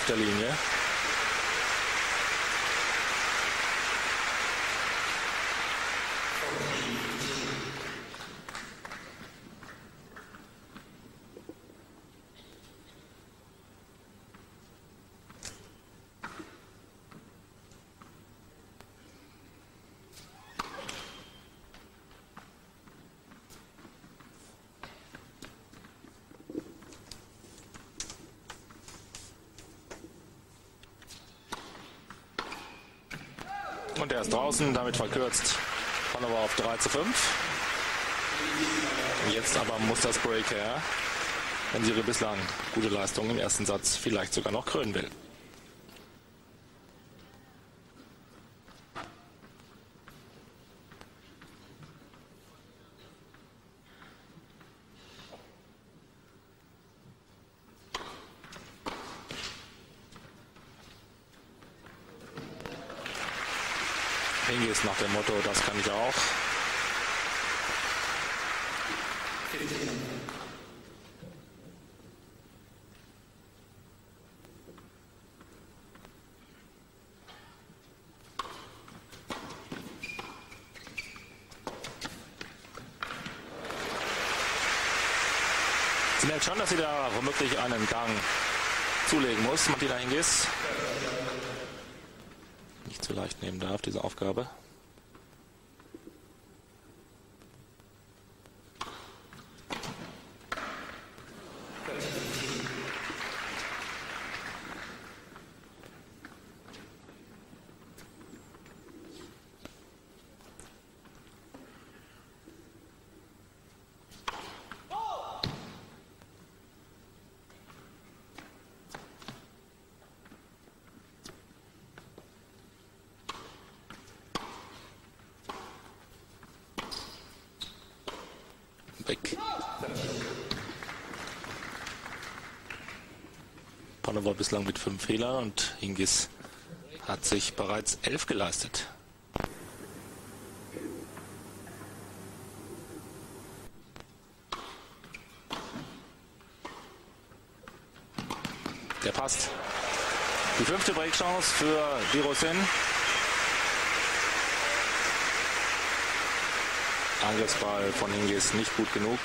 auf der. Und er ist draußen, damit verkürzt Panowa auf 3 zu 5. Jetzt aber muss das Break her, wenn sie ihre bislang gute Leistung im ersten Satz vielleicht sogar noch krönen will. Hingehst nach dem Motto, das kann ich auch. Sie merkt schon, dass sie da womöglich einen Gang zulegen muss, Martina Hingis. Nicht zu leicht nehmen darf, diese Aufgabe. Panova bislang mit fünf Fehlern und Hingis hat sich bereits elf geleistet. Der passt. Die fünfte Breakchance für Dirosin. Angriffsball von Hingis nicht gut genug.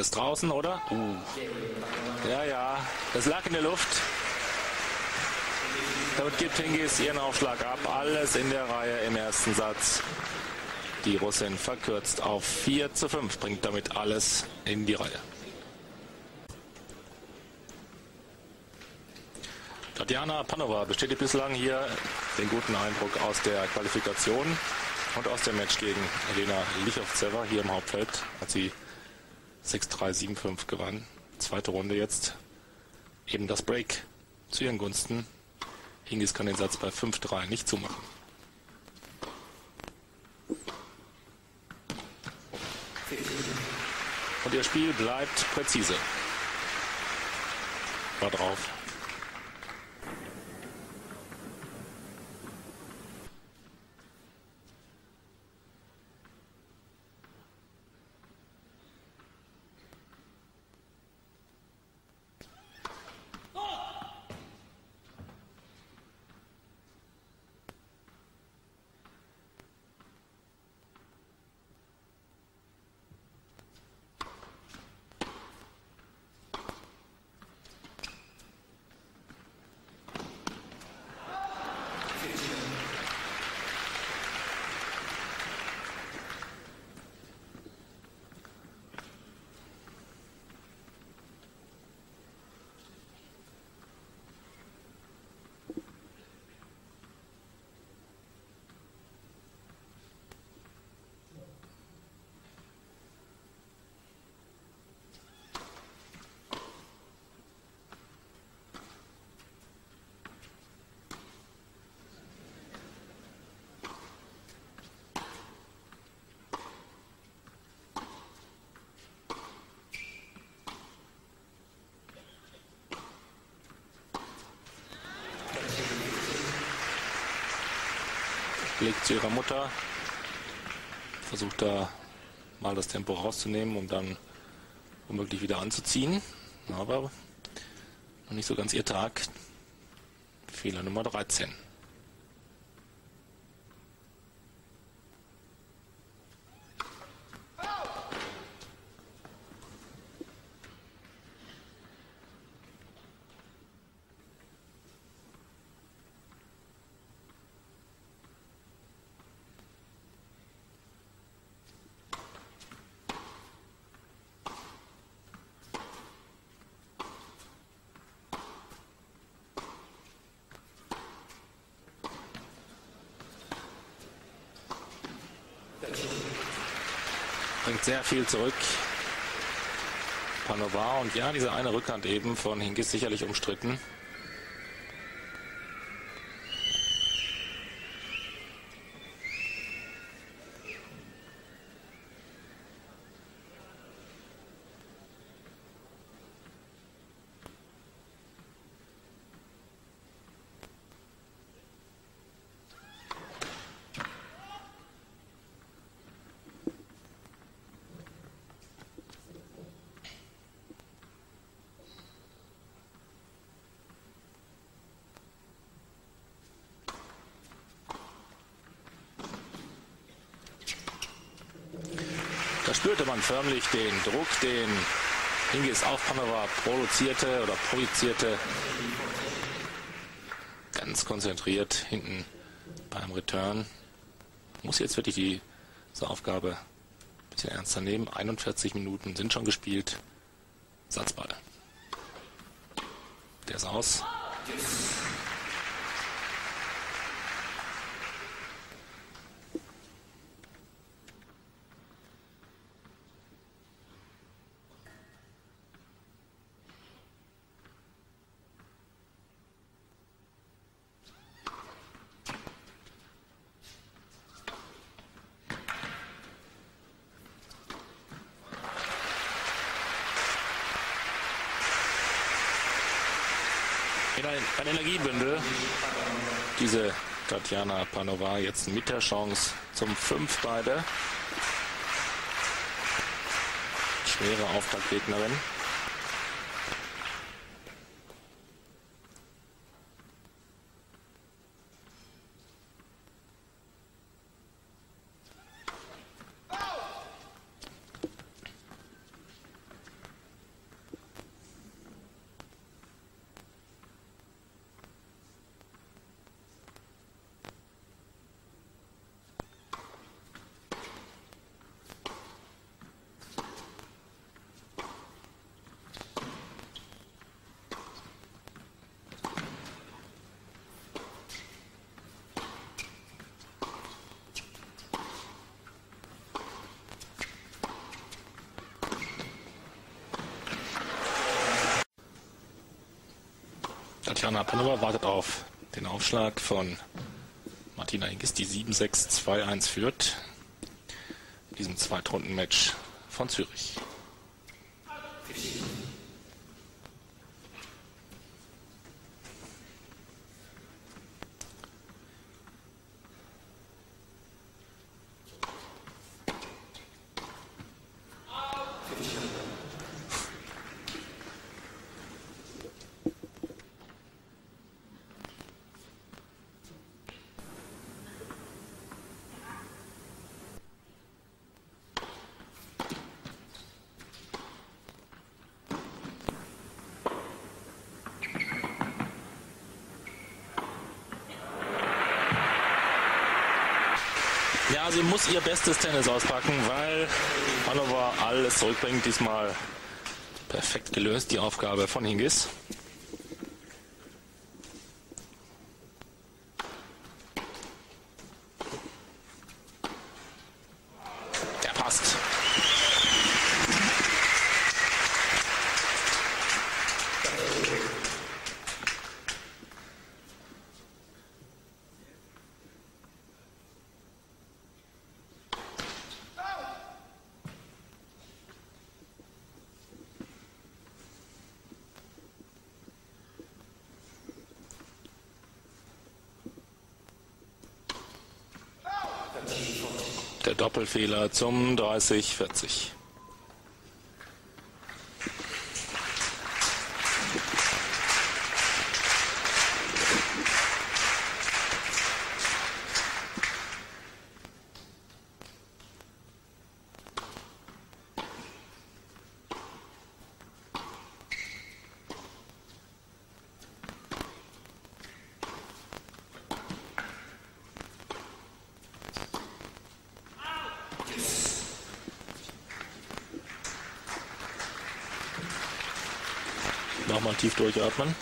Ist draußen, oder? Uh. Ja, ja, das lag in der Luft. Damit gibt Hingis ihren Aufschlag ab. Alles in der Reihe im ersten Satz. Die Russin verkürzt auf 4 zu 5, bringt damit alles in die Reihe. Tatjana Panova bestätigt bislang hier den guten Eindruck aus der Qualifikation und aus dem Match gegen Elena Lichovceva hier im Hauptfeld, als sie 6-3, 7-5 gewann. Zweite Runde jetzt. Eben das Break zu ihren Gunsten. Hingis kann den Satz bei 5-3 nicht zumachen. Und ihr Spiel bleibt präzise. War drauf. Blick zu ihrer Mutter. Versucht da mal das Tempo rauszunehmen, um dann womöglich wieder anzuziehen. Aber noch nicht so ganz ihr Tag. Fehler Nummer 13. bringt sehr viel zurück. Panova und ja, diese eine Rückhand eben von Hinkes sicherlich umstritten. Da spürte man förmlich den Druck, den Hingis auf Panova produzierte oder projizierte. Ganz konzentriert hinten beim Return. Muss jetzt wirklich diese Aufgabe ein bisschen ernster nehmen. 41 Minuten sind schon gespielt. Satzball. Der ist aus. ein Energiebündel. Diese Tatjana Panova jetzt mit der Chance zum 5 beide. Schwere Auftaktgegnerin. Tatjana Panova wartet auf den Aufschlag von Martina Hingis, die 7-6-2-1 führt. In diesem Zweitrunden-Match von Zürich. Ja, sie muss ihr bestes Tennis auspacken, weil Hannover alles zurückbringt. Diesmal perfekt gelöst, die Aufgabe von Hingis. Der Doppelfehler zum 30-40. Nochmal tief durchatmen.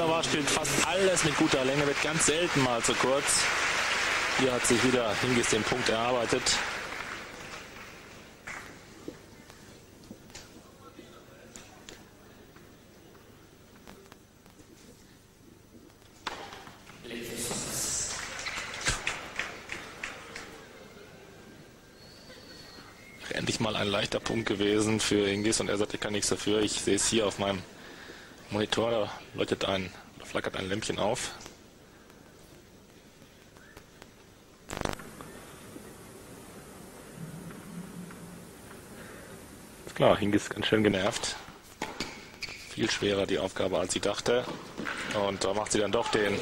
Oliver spielt fast alles mit guter Länge, wird ganz selten mal zu kurz. Hier hat sich wieder Hingis den Punkt erarbeitet. Endlich mal ein leichter Punkt gewesen für Hingis und er sagt, ich kann nichts dafür. Ich sehe es hier auf meinem Monitor, da leuchtet ein, flackert ein Lämpchen auf. Ist klar, Hingis ganz schön genervt. Viel schwerer die Aufgabe, als sie dachte. Und da macht sie dann doch den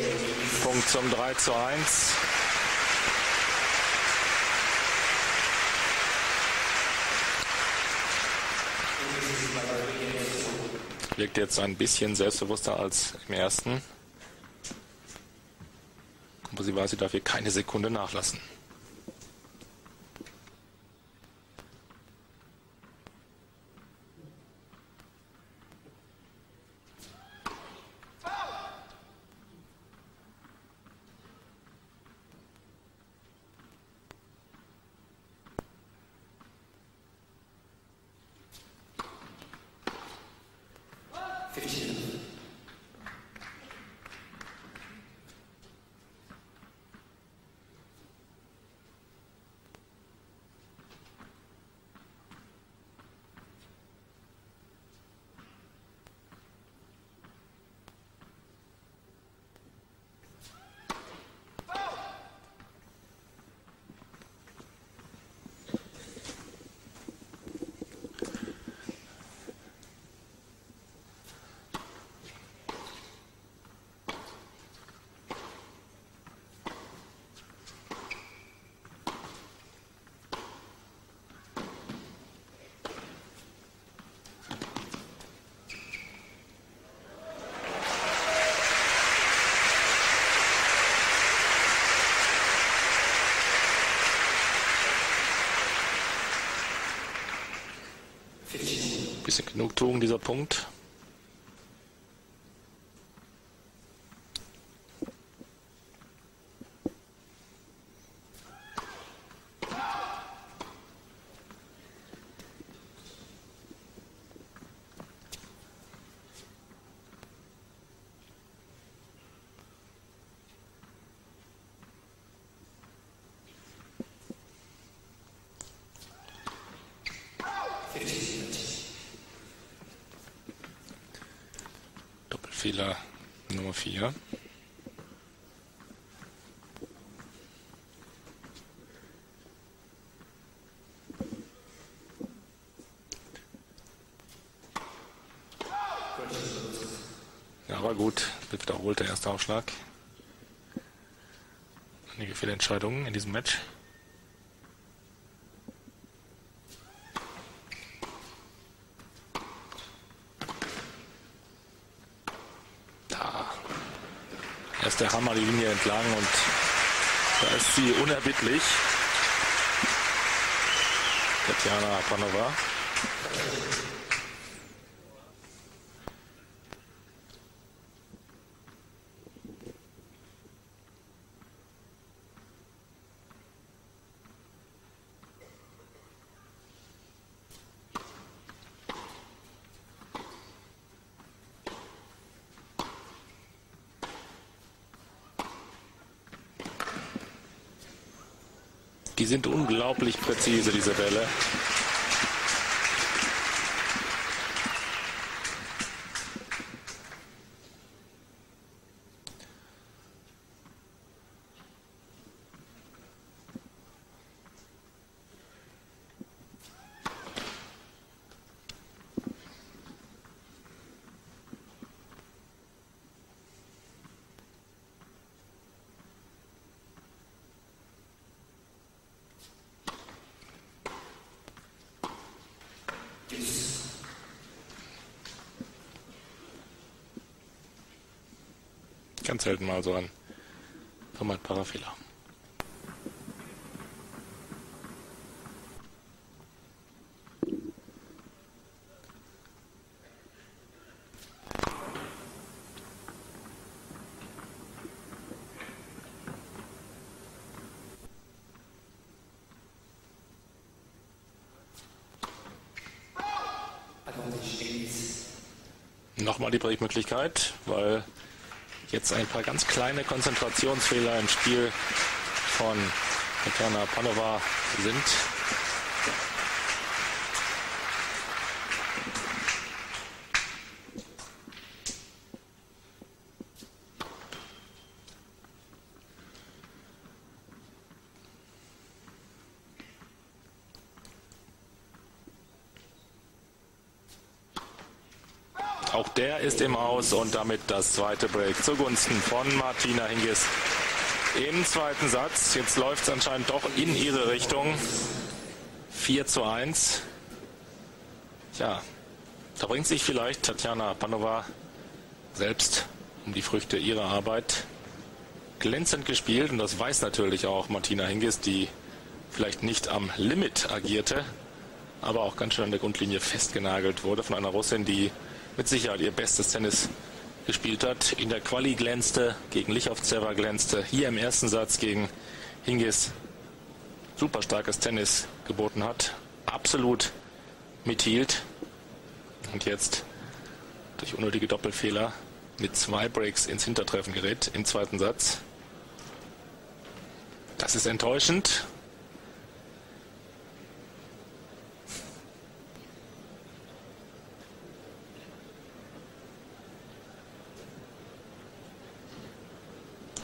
Punkt zum 3 zu 1. wirkt jetzt ein bisschen selbstbewusster als im ersten. Sie darf hier keine Sekunde nachlassen. Bisschen Genugtuung dieser Punkt. Fehler Nummer 4. Ja, war gut. Wird wiederholt der erste Aufschlag. Einige Fehlentscheidungen in diesem Match. Der Hammer die Linie entlang und da ist sie unerbittlich. Tatjana Panova. Die sind unglaublich präzise, diese Bälle. Ganz selten mal so ein vermeidbarer Fehler. Nochmal die Brechmöglichkeit, weil jetzt ein paar ganz kleine Konzentrationsfehler im Spiel von Tatjana Panova sind. Auch der Aus und damit das zweite Break zugunsten von Martina Hingis im zweiten Satz. Jetzt läuft es anscheinend doch in ihre Richtung. 4 zu 1. Tja, da bringt sich vielleicht Tatjana Panova selbst um die Früchte ihrer Arbeit. Glänzend gespielt und das weiß natürlich auch Martina Hingis, die vielleicht nicht am Limit agierte, aber auch ganz schön an der Grundlinie festgenagelt wurde von einer Russin, die mit Sicherheit ihr bestes Tennis gespielt hat. In der Quali glänzte, gegen Lichovceva glänzte, hier im ersten Satz gegen Hingis super starkes Tennis geboten hat, absolut mithielt und jetzt durch unnötige Doppelfehler mit zwei Breaks ins Hintertreffen gerät im zweiten Satz. Das ist enttäuschend.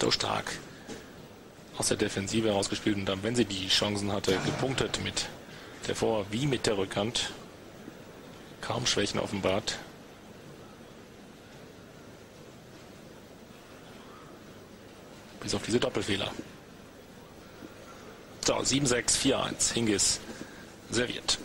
So stark aus der Defensive herausgespielt und dann, wenn sie die Chancen hatte, gepunktet mit der Vor- wie mit der Rückhand. Kaum Schwächen offenbart. Bis auf diese Doppelfehler. So, 7-6, 4-1. Hingis serviert.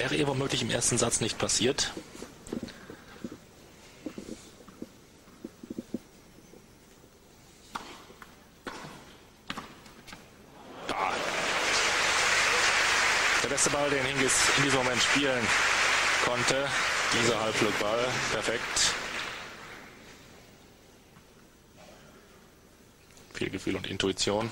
Wäre ihr womöglich im ersten Satz nicht passiert. Da. Der beste Ball, den Hingis in diesem Moment spielen konnte. Dieser Halbflugball. Perfekt. Viel Gefühl und Intuition.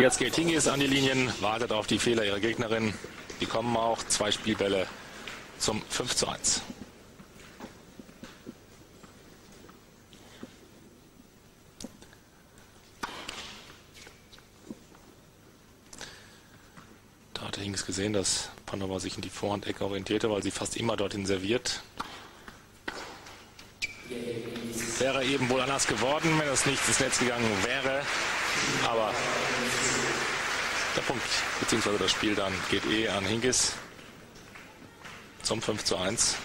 Und jetzt geht Hingis an die Linien, wartet auf die Fehler ihrer Gegnerin. Die kommen auch. Zwei Spielbälle zum 5 zu 1. Da hatte Hingis gesehen, dass Panova sich in die Vorhandecke orientierte, weil sie fast immer dorthin serviert. Wäre eben wohl anders geworden, wenn es nicht ins Netz gegangen wäre. Aber der Punkt bzw. das Spiel dann geht eh an Hinkes zum 5 zu 1.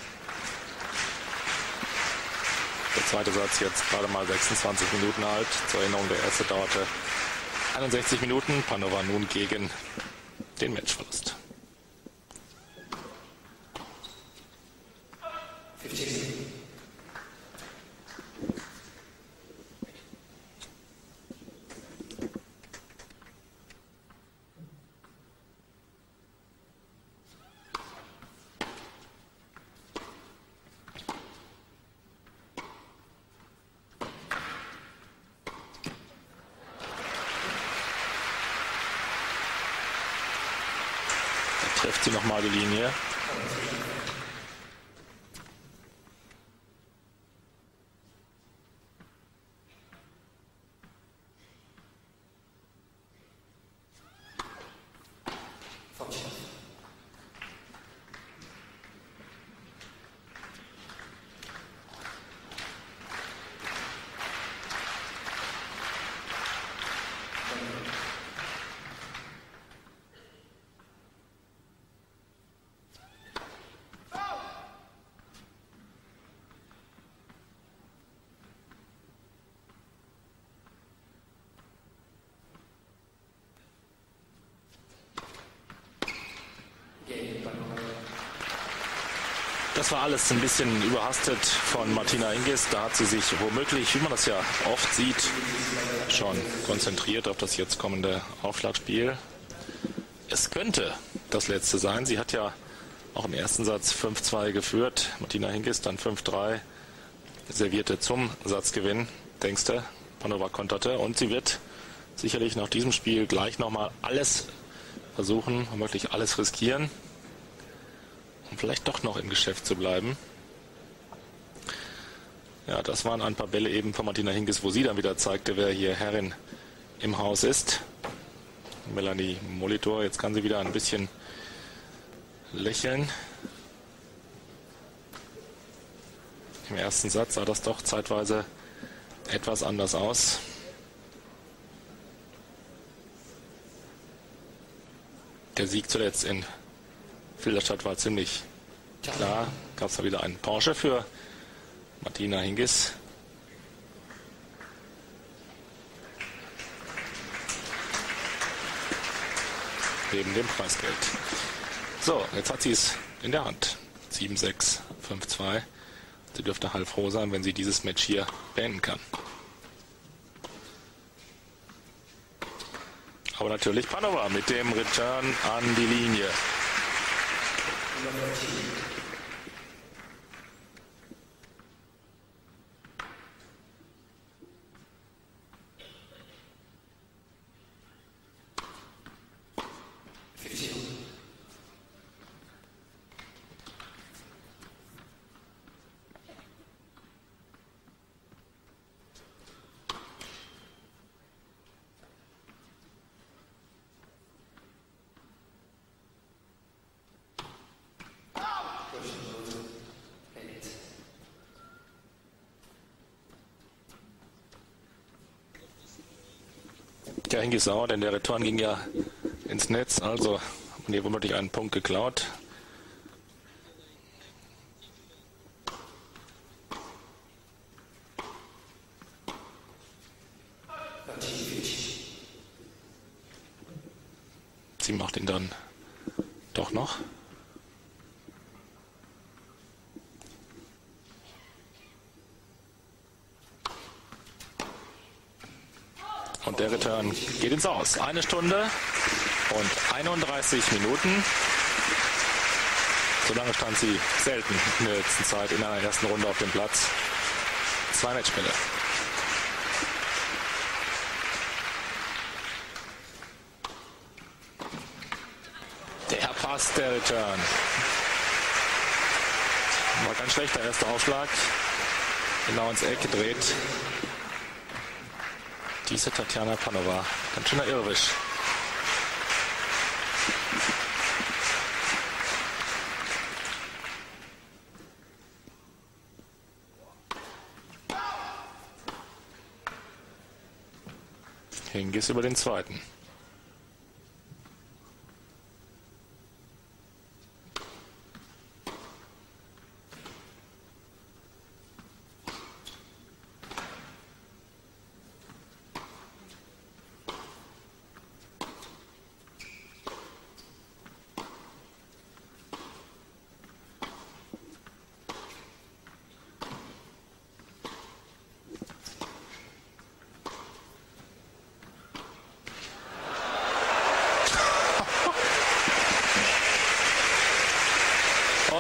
Der zweite Satz jetzt gerade mal 26 Minuten alt. Zur Erinnerung, der erste dauerte 61 Minuten. Panova nun gegen den Matchverlust. 15. trifft sie nochmal die Linie. Das war alles ein bisschen überhastet von Martina Hingis. Da hat sie sich womöglich, wie man das ja oft sieht, schon konzentriert auf das jetzt kommende Aufschlagspiel. Es könnte das letzte sein. Sie hat ja auch im ersten Satz 5-2 geführt. Martina Hingis dann 5-3 servierte zum Satzgewinn. Denkste, Panova konterte und sie wird sicherlich nach diesem Spiel gleich nochmal alles versuchen, wirklich alles riskieren um vielleicht doch noch im Geschäft zu bleiben. Ja, das waren ein paar Bälle eben von Martina Hinkes, wo sie dann wieder zeigte, wer hier Herrin im Haus ist. Melanie Molitor, jetzt kann sie wieder ein bisschen lächeln. Im ersten Satz sah das doch zeitweise etwas anders aus. Der Sieg zuletzt in Filderstadt war ziemlich klar. Gab es da wieder einen Porsche für Martina Hingis. Neben dem Preisgeld. So, jetzt hat sie es in der Hand. 7-6, 5-2. Sie dürfte halbfroh sein, wenn sie dieses Match hier beenden kann. Aber natürlich Panova mit dem Return an die Linie. number two. Ja, Hingi sauer, denn der Return ging ja ins Netz. Also haben hier womöglich einen Punkt geklaut. Und der Return geht ins Aus. Eine Stunde und 31 Minuten. So lange stand sie selten in der letzten Zeit in einer ersten Runde auf dem Platz. Zwei Matchspiele. Der passt der Return. War kein schlechter erster Aufschlag. Genau ins Eck gedreht. Diese Tatjana Panova. Ganz schöner Irrwisch. Hingis über den zweiten.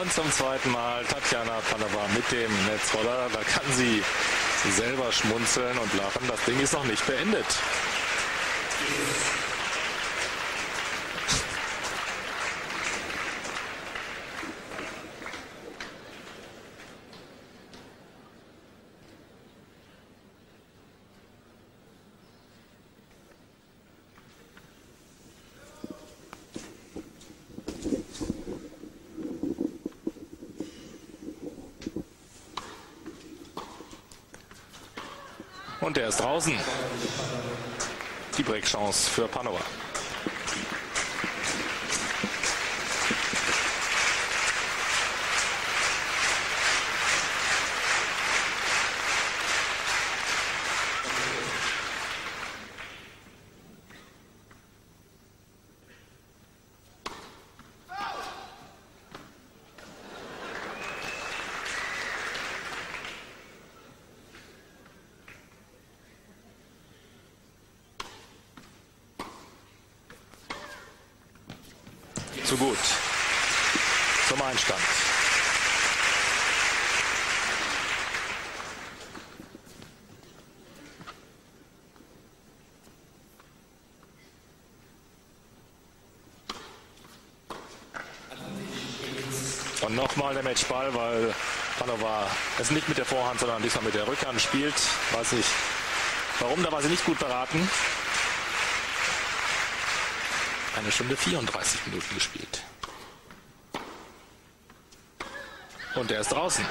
Und zum zweiten Mal Tatjana Panova mit dem Netzroller. Da kann sie selber schmunzeln und lachen. Das Ding ist noch nicht beendet. Und der ist draußen. Die Breakchance für Panova. zu gut. Zum Einstand. Und nochmal der Matchball, weil Panova es nicht mit der Vorhand, sondern diesmal mit der Rückhand spielt. Weiß nicht warum, da war sie nicht gut beraten. Eine Stunde 34 Minuten gespielt. Und er ist draußen.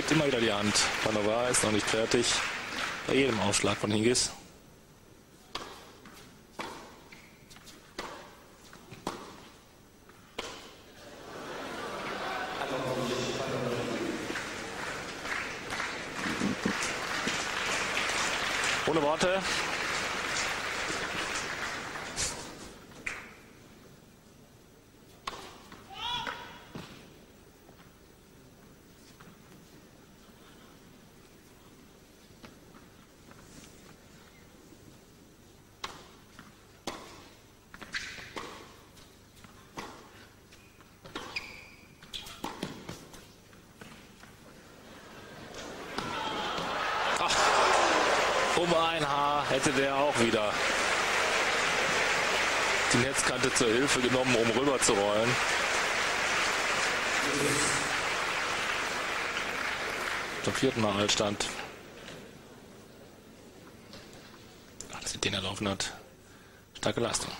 Hebt immer wieder die Hand. Panova ist noch nicht fertig. Bei jedem Aufschlag von Hingis. Ohne Worte. Um ein Haar hätte der auch wieder die Netzkante zur Hilfe genommen, um rüber zu rollen. Zum vierten Mal Altstand. Ach, dass sie den erlaufen hat. Starke Leistung.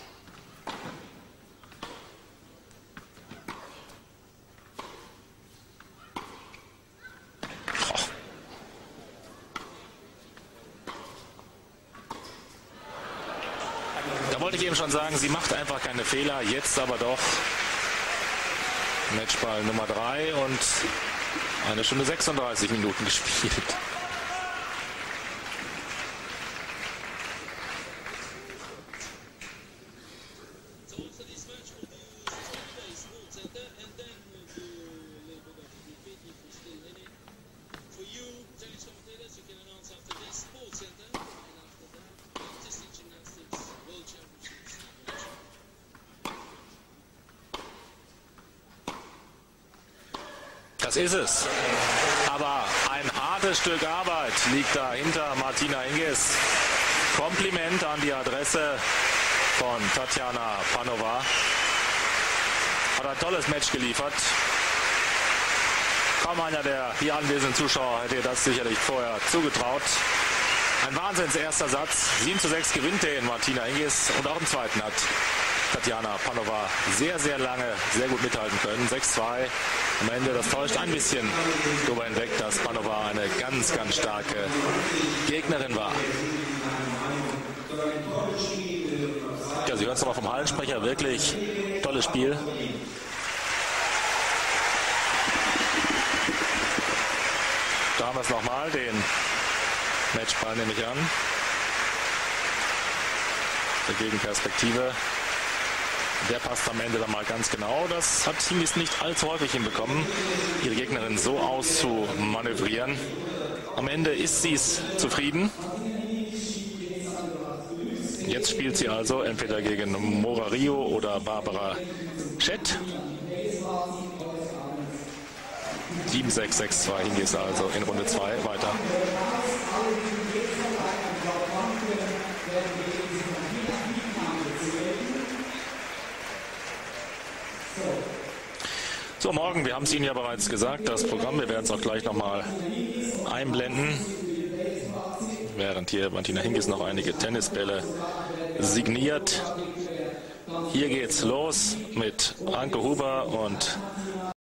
Ich eben schon sagen, sie macht einfach keine Fehler, jetzt aber doch. Matchball Nummer 3 und eine Stunde 36 Minuten gespielt. Das ist es. Aber ein hartes Stück Arbeit liegt da hinter Martina Hingis. Kompliment an die Adresse von Tatjana Panova. Hat ein tolles Match geliefert. Kaum einer der hier anwesenden Zuschauer hätte das sicherlich vorher zugetraut. Ein Wahnsinns erster Satz. 7 zu 6 gewinnt den Martina Hingis und auch im zweiten hat Tatjana Panova sehr, sehr lange sehr gut mithalten können. 6-2 am Ende. Das täuscht ein bisschen darüber hinweg, dass Panova eine ganz, ganz starke Gegnerin war. Ja, Sie hören es nochmal vom Hallensprecher. Wirklich tolles Spiel. Da haben wir es nochmal, den Matchball nehme ich an. Der Gegenperspektive. Der passt am Ende dann mal ganz genau. Das hat Teamis nicht allzu häufig hinbekommen, ihre Gegnerin so auszumanövrieren. Am Ende ist sie es zufrieden. Jetzt spielt sie also entweder gegen Morario oder Barbara Schett. 7-6-6-2 hingehst also in Runde 2 weiter. So, morgen, wir haben es Ihnen ja bereits gesagt, das Programm, wir werden es auch gleich nochmal einblenden. Während hier Martina Hingis noch einige Tennisbälle signiert. Hier geht's los mit Anke Huber und